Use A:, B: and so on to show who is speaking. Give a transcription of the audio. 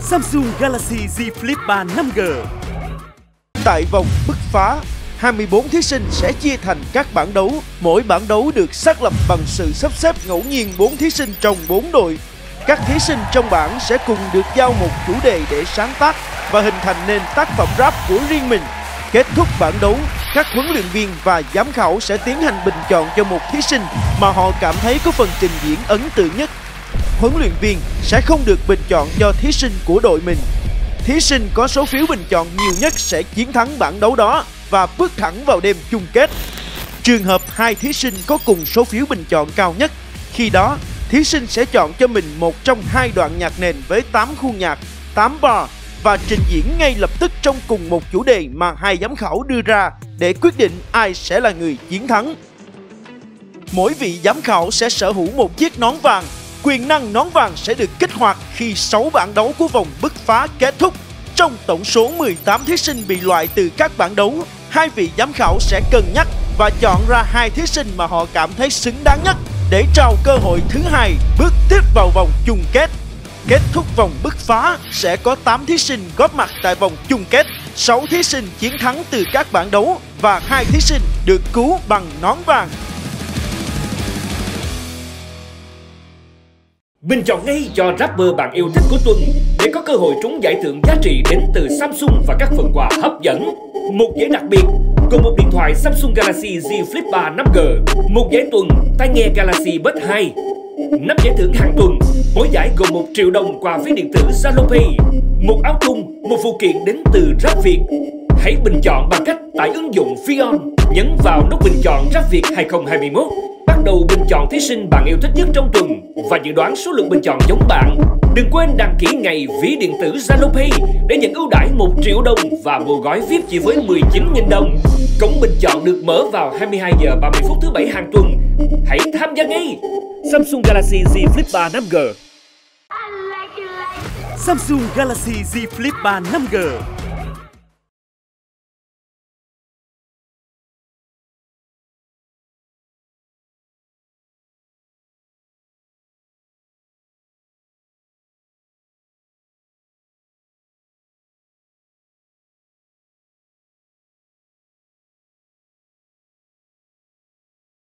A: Samsung Galaxy Z Flip 3 5G
B: Tại vòng bứt phá, 24 thí sinh sẽ chia thành các bảng đấu. Mỗi bảng đấu được xác lập bằng sự sắp xếp ngẫu nhiên 4 thí sinh trong 4 đội. Các thí sinh trong bảng sẽ cùng được giao một chủ đề để sáng tác và hình thành nên tác phẩm rap của riêng mình. Kết thúc bảng đấu, các huấn luyện viên và giám khảo sẽ tiến hành bình chọn cho một thí sinh mà họ cảm thấy có phần trình diễn ấn tượng nhất. Huấn luyện viên sẽ không được bình chọn cho thí sinh của đội mình. Thí sinh có số phiếu bình chọn nhiều nhất sẽ chiến thắng bảng đấu đó và bước thẳng vào đêm chung kết. Trường hợp hai thí sinh có cùng số phiếu bình chọn cao nhất, khi đó thí sinh sẽ chọn cho mình một trong hai đoạn nhạc nền với 8 khu nhạc, 8 bar và trình diễn ngay lập tức trong cùng một chủ đề mà hai giám khảo đưa ra để quyết định ai sẽ là người chiến thắng. Mỗi vị giám khảo sẽ sở hữu một chiếc nón vàng. Quyền năng nón vàng sẽ được kích hoạt khi 6 bảng đấu của vòng bứt phá kết thúc. Trong tổng số 18 thí sinh bị loại từ các bảng đấu, hai vị giám khảo sẽ cân nhắc và chọn ra hai thí sinh mà họ cảm thấy xứng đáng nhất để trao cơ hội thứ hai bước tiếp vào vòng chung kết. Kết thúc vòng bứt phá sẽ có 8 thí sinh góp mặt tại vòng chung kết, 6 thí sinh chiến thắng từ các bảng đấu và hai thí sinh được cứu bằng nón vàng.
C: Bình chọn ngay cho rapper bạn yêu thích của tuần để có cơ hội trúng giải thưởng giá trị đến từ Samsung và các phần quà hấp dẫn. Một giải đặc biệt gồm một điện thoại Samsung Galaxy Z Flip 3 5G, một giải tuần tai nghe Galaxy Buds 2, năm giải thưởng hàng tuần, mỗi giải gồm 1 triệu đồng quà ví điện tử Zalopay, một áo thun, một phụ kiện đến từ Rap Việt. Hãy bình chọn bằng cách tải ứng dụng Fion, nhấn vào nút bình chọn Rap Việt 2021 bắt đầu bình chọn thí sinh bạn yêu thích nhất trong tuần và dự đoán số lượng bình chọn giống bạn. Đừng quên đăng ký ngày ví điện tử Zalo Pay để nhận ưu đãi 1 triệu đồng và mua gói VIP chỉ với 19.000 đồng. Cổng bình chọn được mở vào 22 giờ 30 phút thứ bảy hàng tuần. Hãy tham gia ngay! Samsung Galaxy Z Flip 3 5G
A: Samsung Galaxy Z Flip 3 5G